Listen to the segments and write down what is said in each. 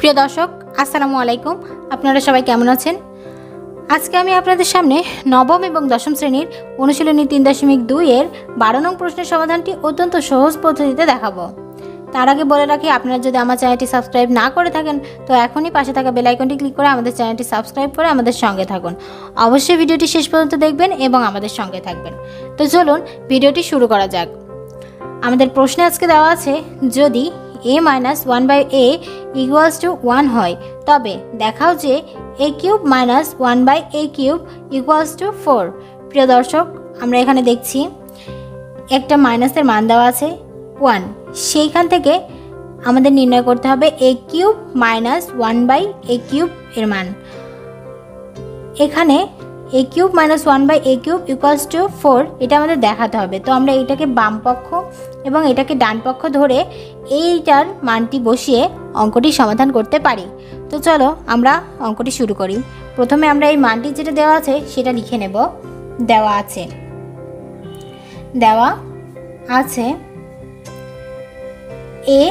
প্রিয় দর্শক, আসসালামু আলাইকুম। আপনারা সবাই কেমন আছেন? আজকে আমি আপনাদের সামনে নবম এবং দশম শ্রেণির অনুশীলনী তিন দশমিক দুইয়ের বারো নং প্রশ্নের সমাধানটি অত্যন্ত সহজ পদ্ধতিতে দেখাবো। তার আগে বলে রাখি, আপনারা যদি আমার চ্যানেলটি সাবস্ক্রাইব না করে থাকেন, তো এখনই পাশে থাকা বেল আইকনটি ক্লিক করে আমাদের চ্যানেলটি সাবস্ক্রাইব করে আমাদের সঙ্গে থাকুন। অবশ্যই ভিডিওটি শেষ পর্যন্ত দেখবেন এবং আমাদের সঙ্গে থাকবেন। তো চলুন, ভিডিওটি শুরু করা যাক। আমাদের প্রশ্নে আজকে দেওয়া আছে, যদি a minus one by a equals to one হয়। তবে দেখাও যে a cube minus one by a cube equals to four প্রিয় দর্শক, আমরা এখানে দেখছি একটা মাইনাসের মান দেওয়া আছে ওয়ান সেইখান থেকে আমাদের নির্ণয় করতে হবে a cube minus one by a cube এর মান। এখানে a cube minus one by a cube equals to four এটা আমাদের দেখাতে হবে। তো আমরা এটাকে বাম পক্ষ এবং এটাকে ডান পক্ষ ধরে এইটার মানটি বসিয়ে অঙ্কটি সমাধান করতে পারি। তো চলো আমরা অঙ্কটি শুরু করি। প্রথমে আমরা এই মানটি যেটা দেওয়া আছে সেটা লিখে নেব। দেওয়া আছে। দেওয়া আছে a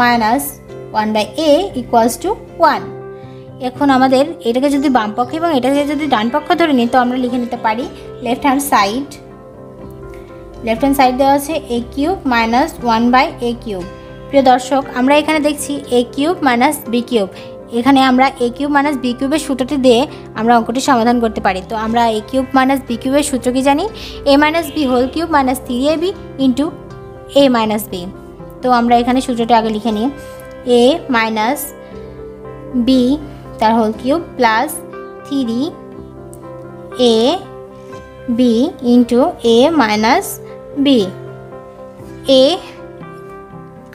minus one by a equals to one এখন আমাদের এটাকে যদি বাম পক্ষ এবং এটাকে যদি ডান পক্ষ ধরে নিই, তো আমরা লিখে নিতে পারি left hand side left hand side দেওয়া আছে a cube minus one by a cube প্রিয় দর্শক, আমরা এখানে দেখছি a cube minus b cube এখানে আমরা এ কিউব মাইনাস বি কিউবের সূত্রটি দিয়ে আমরা অঙ্কটি সমাধান করতে পারি। তো আমরা এ কিউব মাইনাস বি কিউবের সূত্র কি জানি? A minus b whole cube minus three a b into a minus b তো আমরা এখানে সূত্রটি আগে লিখে নিই। এ মাইনাস বি তার whole cube plus three a b into a minus b. A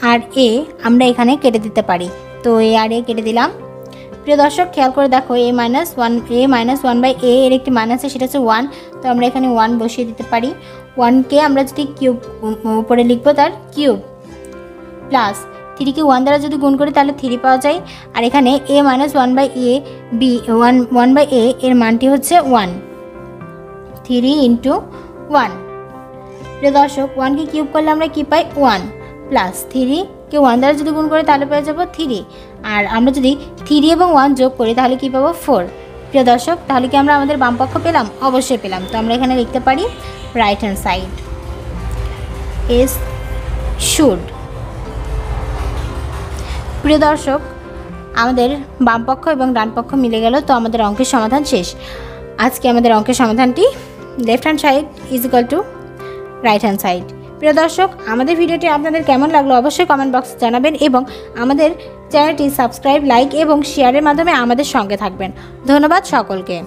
আর এ আমরা এখানে কেটে দিতে পারি। তো এ আর এ কেটে দিলাম। প্রিয় দর্শক, খেয়াল করে দেখো, a minus one, a minus one by a এর একটি মাইনাস আছে, সেটা হচ্ছে ওয়ান। তো আমরা এখানে ওয়ান বসিয়ে দিতে পারি। ওয়ানকে আমরা যদি কিউব উপরে লিখব তার কিউব প্লাস থ্রিকে ওয়ান দ্বারা যদি গুণ করি, তাহলে থ্রি পাওয়া যায়। আর এখানে a minus one by a b one one by a এর মানটি হচ্ছে ওয়ান থ্রি ইন্টু ওয়ান প্রিয় দর্শক ওয়ানকে কিউব করলে আমরা কী পাই? ওয়ান প্লাস থ্রি থ্রিকে ওয়ান দ্বারা যদি গুণ করি, তাহলে পেয়ে যাব থ্রি আর আমরা যদি থ্রি এবং ওয়ান যোগ করি, তাহলে কী পাবো? ফোর প্রিয় দর্শক, তাহলে কি আমরা আমাদের বামপক্ষ পেলাম? অবশ্যই পেলাম। তো আমরা এখানে লিখতে পারি right hand side as should প্রিয় দর্শক, আমাদের বামপক্ষ এবং ডানপক্ষ মিলে গেল, তো আমাদের অঙ্কের সমাধান শেষ। আজকে আমাদের অঙ্কের সমাধানটি left hand side is equal to right hand side প্রিয় দর্শক, আমাদের ভিডিওটি আপনাদের কেমন লাগল অবশ্যই কমেন্ট বক্সে জানাবেন এবং আমাদের চ্যানেলটি সাবস্ক্রাইব লাইক এবং শেয়ারের মাধ্যমে আমাদের সঙ্গে থাকবেন। ধন্যবাদ সকলকে।